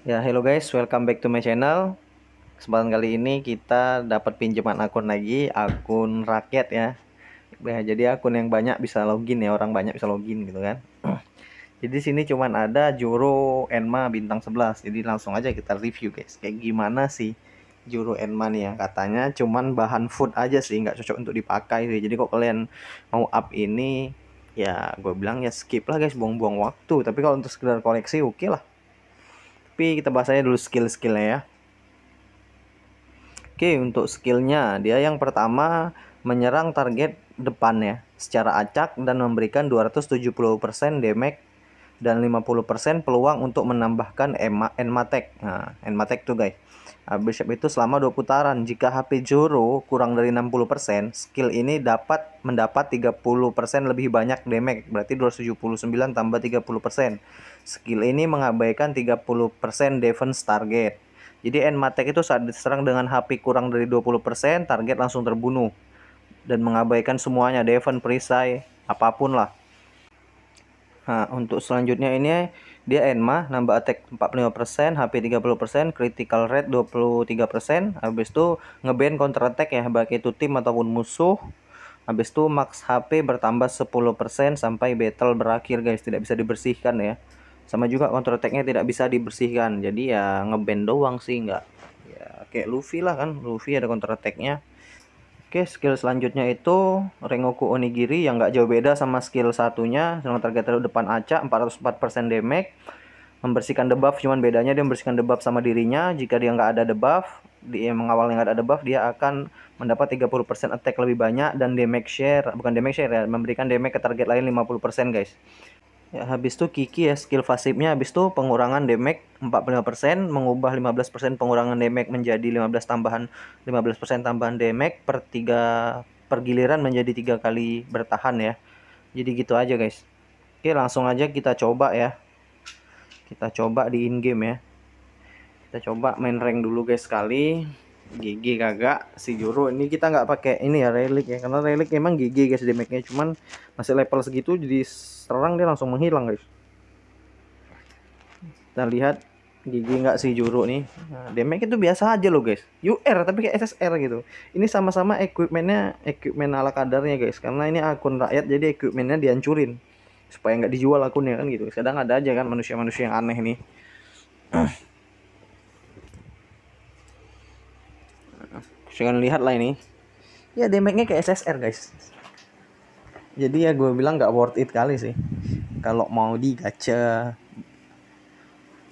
Ya, hello guys, welcome back to my channel. Kesempatan kali ini kita dapat pinjaman akun lagi, akun rakyat ya. ya. Jadi akun yang banyak bisa login ya, orang banyak bisa login gitu kan. Jadi sini cuman ada Juro Enma bintang 11. Jadi langsung aja kita review guys. Kayak gimana sih Juro Enma nih ya? Katanya cuman bahan food aja sih, nggak cocok untuk dipakai sih. Jadi kok kalian mau up ini ya gue bilang ya skip lah guys, buang-buang waktu. Tapi kalau untuk sekedar koleksi oke okay lah tapi kita bahas aja dulu skill-skillnya ya Oke untuk skillnya dia yang pertama menyerang target depannya secara acak dan memberikan 270% damage dan 50% peluang untuk menambahkan enmatek. Nah, enmatek tuh guys. Habis itu selama 2 putaran. Jika HP Joro kurang dari 60%, skill ini dapat mendapat 30% lebih banyak damage. Berarti 279 tambah 30%. Skill ini mengabaikan 30% defense target. Jadi enmatek itu saat diserang dengan HP kurang dari 20%, target langsung terbunuh. Dan mengabaikan semuanya, defense, perisai, apa pun lah. Nah, untuk selanjutnya ini dia Enma nambah attack 45%, HP 30%, critical rate 23%. Habis itu ngeband counter attack ya baik itu tim ataupun musuh. Habis itu max HP bertambah 10% sampai battle berakhir guys, tidak bisa dibersihkan ya. Sama juga counter attacknya tidak bisa dibersihkan. Jadi ya ngeband doang sih nggak ya kayak Luffy lah kan. Luffy ada counter attacknya. Oke, skill selanjutnya itu Rengoku Onigiri yang nggak jauh beda sama skill satunya. Sama target depan Aca 404% damage. Membersihkan debuff, cuman bedanya dia membersihkan debuff sama dirinya. Jika dia nggak ada debuff, dia mengawal yang nggak ada debuff, dia akan mendapat 30% attack lebih banyak dan damage share, bukan damage share ya, memberikan damage ke target lain 50% guys. Ya, habis itu Kiki ya skill pasifnya habis itu pengurangan damage 45%, mengubah 15% pengurangan damage menjadi 15 tambahan 15% tambahan damage per 3 per giliran menjadi tiga kali bertahan ya. Jadi gitu aja guys. Oke, langsung aja kita coba ya. Kita coba di in game ya. Kita coba main rank dulu guys sekali. GG kagak si Juro ini kita nggak pakai ini ya relik ya. Karena relik emang GG guys damage-nya. Cuman masih level segitu jadi serang dia langsung menghilang guys. Kita lihat GG nggak si Juro nih. Nah, damage itu biasa aja loh guys. UR tapi kayak SSR gitu. Ini sama-sama equipmentnya equipment ala kadarnya guys. Karena ini akun rakyat jadi equipmentnya dihancurin. Supaya nggak dijual akunnya kan gitu. Sedang ada aja kan manusia-manusia yang aneh nih Jangan lihat lah ini. Ya damage-nya kayak SSR guys. Jadi ya gue bilang nggak worth it kali sih. Kalau mau di gacha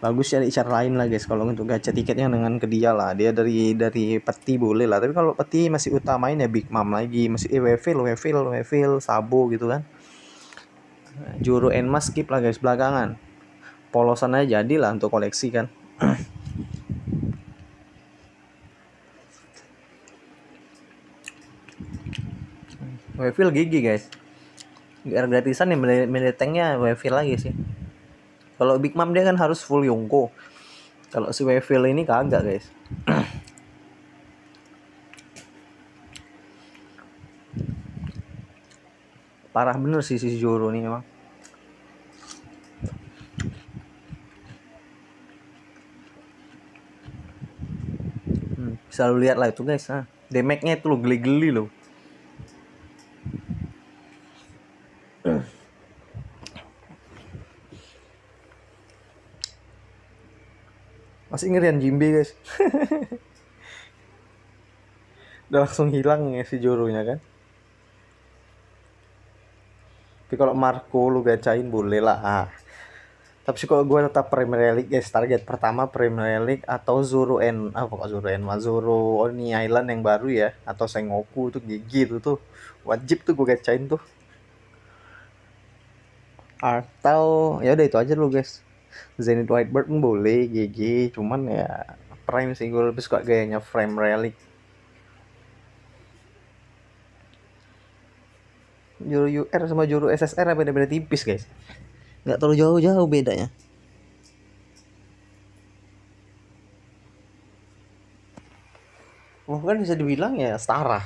bagus cari cara lain lah guys. Kalau untuk gacha tiketnya dengan ke dia lah. Dia dari dari peti boleh lah. Tapi kalau peti masih utamain ya big mom lagi. Masih eh wefil wefil wefil sabo gitu kan. Juru enma skip lah guys belakangan. Polosan aja jadi lah untuk koleksi kan Wefil gigi guys. Biar gratisan ya milih tanknya Wefil lagi sih. Kalau Big Mom dia kan harus full Yongko. Kalau si Wefil ini kagak guys. Parah bener sih si Joro nih emang. Hmm, bisa lu lihat lah itu guys. Ah damage-nya itu lo geli-geli loh masih ngerian Jimbe guys? Udah langsung hilang ya si Joronya kan? Tapi kalau Marco lu gacain boleh lah. Ah. tapi kalau gue tetap Premier League guys target pertama Premier League atau Zoro N apa kok Zoro N Zoro Oni Island yang baru ya atau Sengoku tuh gigi tuh tuh. Wajib tuh gue gacain tuh. Atau ya udah itu aja dulu guys Zenith Whitebird boleh GG cuman ya Prime sih. Gue lebih suka gayanya frame relic. Juru UR sama juru SSR beda-beda tipis guys. Nggak terlalu jauh-jauh bedanya. Mungkin bisa dibilang ya setara.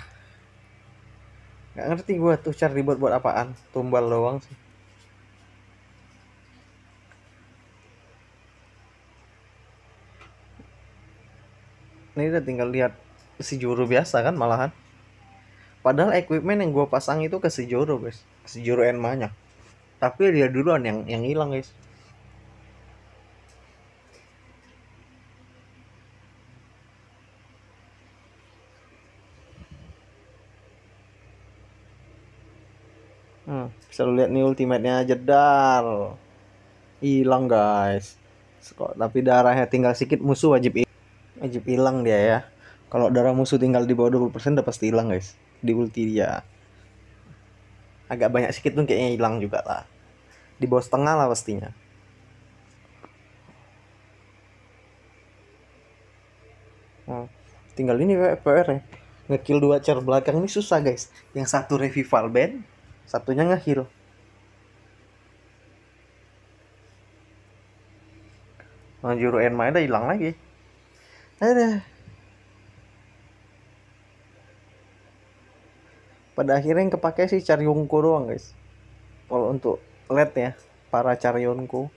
Nggak ngerti gue tuh cara dibuat buat apaan. Tumbal doang sih ini udah tinggal lihat si Juru biasa kan malahan. Padahal equipment yang gue pasang itu ke si Juru guys. Si Juru Enma nya tapi dia duluan yang yang hilang guys. Hmm, bisa lu lihat nih ultimate-nya jedar. Hilang, guys. Tapi darahnya tinggal sedikit musuh wajib wajib hilang dia ya. Kalau darah musuh tinggal di bawah 20% udah pasti hilang, guys. Di ulti dia. Agak banyak sedikit tuh kayaknya hilang juga lah. Di bawah setengah lah pastinya. Hmm. tinggal ini PR ya. Ngekill dua car belakang ini susah, guys. Yang satu revival band, satunya ngeheal nah, juru Enma udah hilang lagi ada pada akhirnya yang kepake sih Caryungku doang guys kalau untuk led ya para Caryungku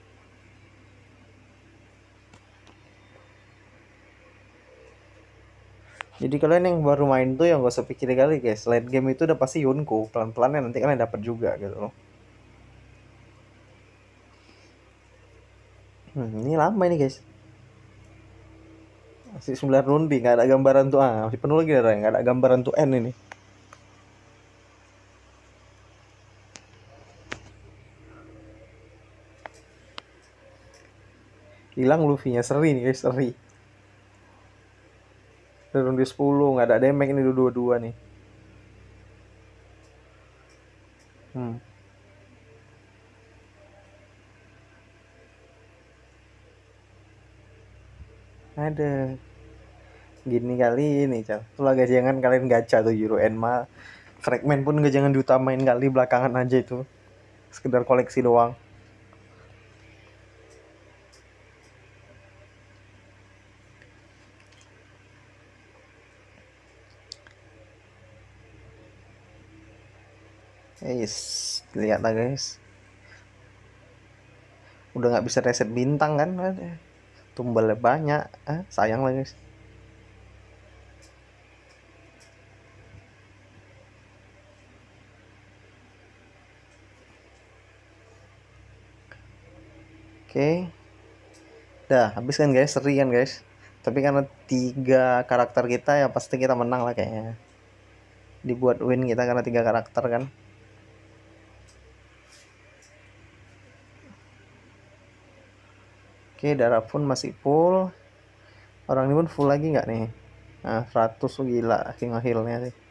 Jadi kalian yang baru main tuh yang gak usah pikir kali guys. Late game itu udah pasti Yunko. Pelan-pelan ya nanti kalian dapat juga gitu loh. Hmm, ini lama ini guys. Masih 9 rundi nggak ada gambaran tuh ah masih penuh lagi ada nggak ada gambaran tuh N ini. Hilang Luffy-nya seri nih guys, seri turun di 10 nggak ada damage ini dua-dua nih hmm. ada gini kali ini cal itulah guys jangan kalian gacha tuh Euro Enma fragment pun gak jangan diutamain kali belakangan aja itu sekedar koleksi doang Yes, lihat lah guys. Udah nggak bisa reset bintang kan? Tumbalnya banyak. Ah, sayang lah guys. Oke. Dah, habis kan guys, seri kan guys. Tapi karena tiga karakter kita ya pasti kita menang lah kayaknya. Dibuat win kita karena tiga karakter kan. Oke, darah pun masih full. Orang ini pun full lagi nggak nih? Nah, 100 oh, gila king healnya sih.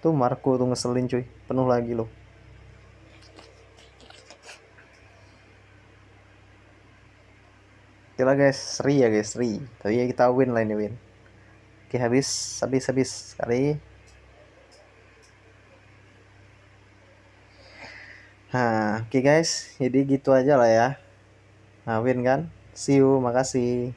Tuh Marco tuh ngeselin cuy, penuh lagi loh. Oke guys, seri ya guys, seri. Tapi ya kita win lah ini win. Oke habis, habis, habis sekali. Nah, oke guys, jadi gitu aja lah ya. Nah, win kan? See you, makasih.